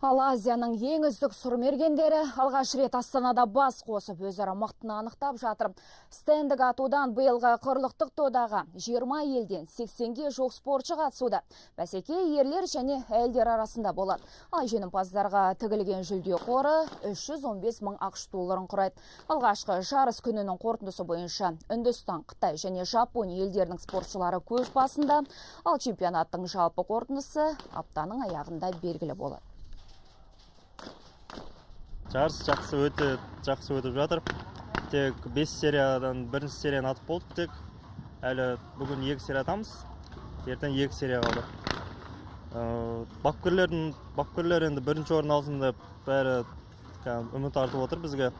Ал Азияның ең үздік сұрмергендері алғаш рет Астанада бас қосып, өзара мықтыны анықтап жатыр. Стендік атудан биылғы құрлықтық тодаға 20 елден 80-ге жоқ спортшы қатысуда. Бәсеке ерлер және әйелдер арасында болады. Ал жеңімпаздарға тігілген жүлде қоры 315 мың ақш долларын құрайды. Алғашқы жарыс күнінің қорытындысы бойынша Үндістан, Қытай және Жапония елдерінің спортшылары көш басында, ал чемпионаттың жалпы қорытындысы аптаның аяғында белгілі болады. Жарыс жақсы өте жақсы өтіп жатыр. Тек бес сериядан бірінші серияны атып болдық тек. Әлі бүгін екі серия атамыз. Ертең екі серия қалды ә, бапкерлердің бапкерлер енді бірінші орын алсын деп бәрі үміт артып отыр бізге.